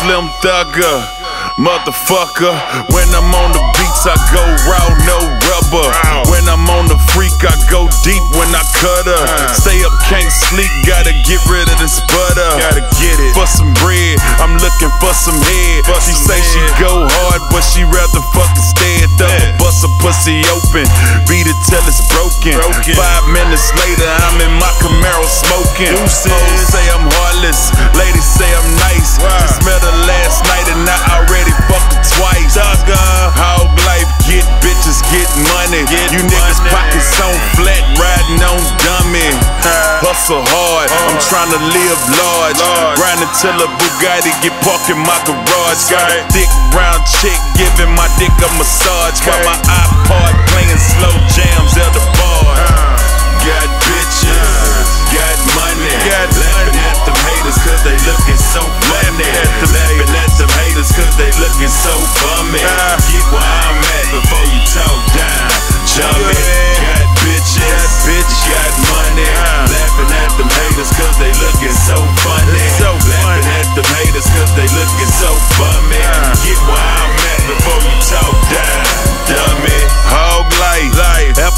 thugger, motherfucker. When I'm on the beats, I go raw, no rubber. When I'm on the freak, I go deep when I cut her. Stay up, can't sleep, gotta get rid of this butter. Gotta get it. For some bread, I'm looking for some head. She say she go hard, but she rather fuck instead. Double bust a pussy open, beat it till it's broken. Five minutes later, I'm in my Camaro smoking. Hoes say I'm heartless, ladies say I'm Hustle hard, I'm trying to live large. Grinding till a Bugatti get parked in my garage. Got a thick brown chick giving my dick a massage. Okay. my iPod playing slow jams at the bar. Got bitches, got money. Got Laughing at them haters cause they looking so funny. Laughing at them haters cause they looking so bummy. Get where I'm at before you talk down. Chummy,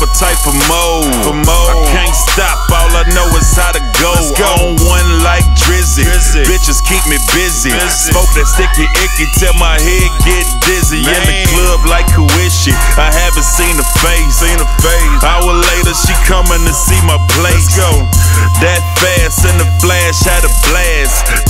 For more. For more. I can't stop, all I know is how to go. On one like Drizzy. Drizzy. Bitches keep me busy. Busy. Smoke that sticky icky till my head get dizzy. In the club like Kuishi. I haven't seen the face. Seen her face. Hour later, she coming to see my place. That fast in the flash had a blast.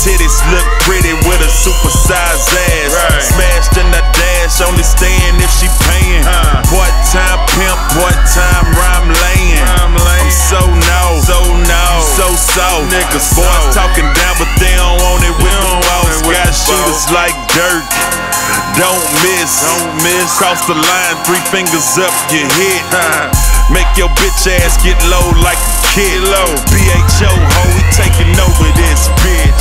Niggas Boys talking down, but they don't want it with the boss. Got shooters like Dirk. Don't miss. Don't miss. Cross the line, three fingers up, you hit. Make your bitch ass get low like a kid. Low. BHO ho, we taking over this bitch.